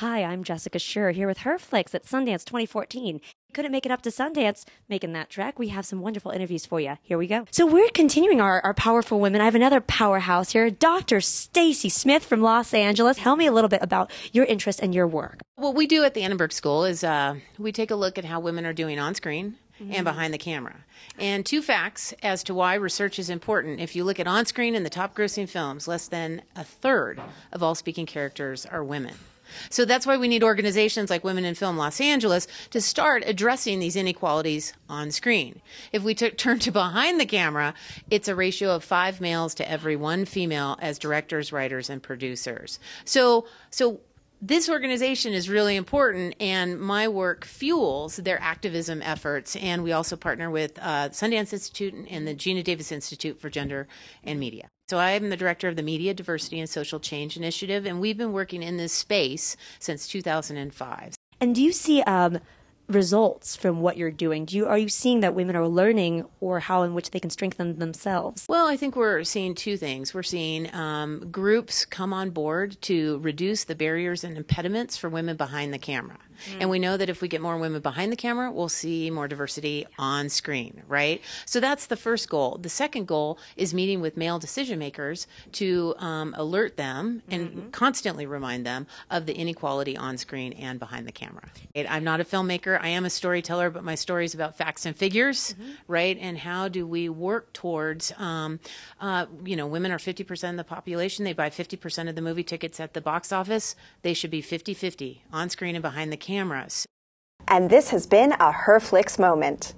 Hi, I'm Jessica Sherr here with herFlix at Sundance 2014. Couldn't make it up to Sundance making that trek. We have some wonderful interviews for you. Here we go. So we're continuing our, our powerful women. I have another powerhouse here, Dr. Stacy Smith from Los Angeles. Tell me a little bit about your interest and your work. What we do at the Annenberg School is uh, we take a look at how women are doing on screen mm-hmm. and behind the camera. And two facts as to why research is important. If you look at on screen and the top grossing films, less than a third of all speaking characters are women. So that's why we need organizations like Women in Film Los Angeles to start addressing these inequalities on screen. If we t- turn to behind the camera, it's a ratio of five males to every one female as directors, writers, and producers. So, so this organization is really important, and my work fuels their activism efforts. And we also partner with uh, Sundance Institute and the Geena Davis Institute for Gender and Media. So I am the director of the Media Diversity and Social Change Initiative, and we've been working in this space since 2005. And do you see um, results from what you're doing? Do you are you seeing that women are learning, or how in which they can strengthen themselves? Well, I think we're seeing two things. We're seeing um, groups come on board to reduce the barriers and impediments for women behind the camera. Mm. And we know that if we get more women behind the camera, we'll see more diversity on screen, right? So that's the first goal. The second goal is meeting with male decision makers to um, alert them and mm-hmm. constantly remind them of the inequality on screen and behind the camera. I'm not a filmmaker I am a storyteller, but my story is about facts and figures, mm-hmm. right? And how do we work towards, um, uh, you know, women are 50% of the population. They buy 50% of the movie tickets at the box office. They should be 50 50 on screen and behind the cameras. And this has been a herFlix moment.